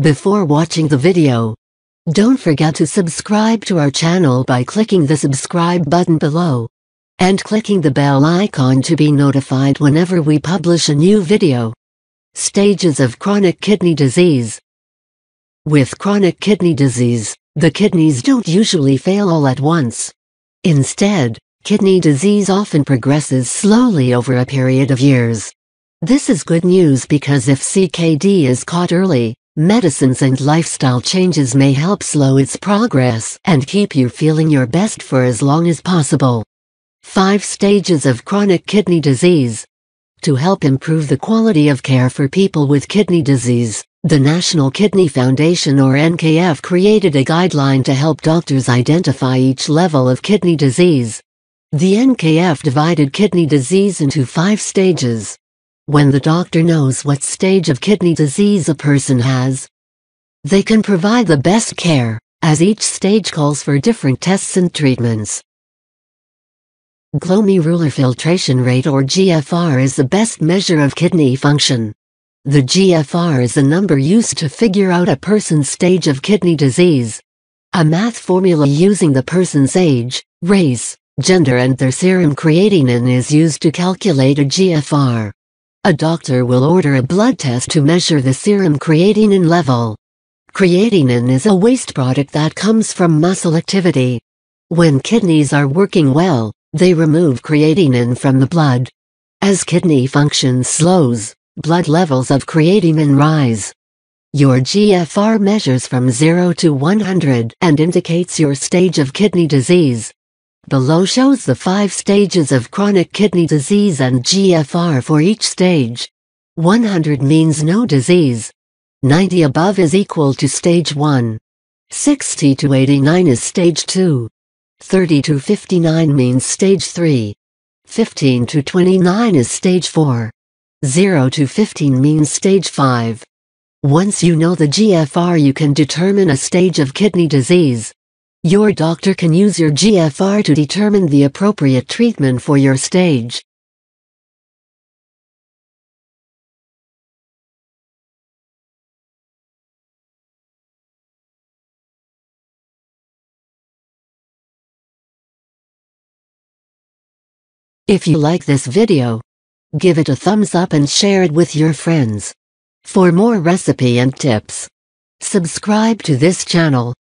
Before watching the video, don't forget to subscribe to our channel by clicking the subscribe button below and clicking the bell icon to be notified whenever we publish a new video. Stages of chronic kidney disease. With chronic kidney disease, the kidneys don't usually fail all at once. Instead, kidney disease often progresses slowly over a period of years. This is good news because if CKD is caught early, medicines and lifestyle changes may help slow its progress and keep you feeling your best for as long as possible. 5 Stages of Chronic Kidney Disease To help improve the quality of care for people with kidney disease, the National Kidney Foundation or NKF created a guideline to help doctors identify each level of kidney disease. The NKF divided kidney disease into five stages. When the doctor knows what stage of kidney disease a person has, they can provide the best care, as each stage calls for different tests and treatments. Glomerular filtration rate or GFR is the best measure of kidney function. The GFR is a number used to figure out a person's stage of kidney disease. A math formula using the person's age, race, gender and their serum creatinine is used to calculate a GFR. A doctor will order a blood test to measure the serum creatinine level. Creatinine is a waste product that comes from muscle activity. When kidneys are working well, they remove creatinine from the blood. As kidney function slows, blood levels of creatinine rise. Your GFR measures from 0 to 100 and indicates your stage of kidney disease. Below shows the five stages of chronic kidney disease and GFR for each stage. 100 means no disease. 90 above is equal to stage 1. 60 to 89 is stage 2. 30 to 59 means stage 3. 15 to 29 is stage 4. 0 to 15 means stage 5. Once you know the GFR you can determine a stage of kidney disease. Your doctor can use your GFR to determine the appropriate treatment for your stage. If you like this video, give it a thumbs up and share it with your friends. For more recipe and tips, subscribe to this channel.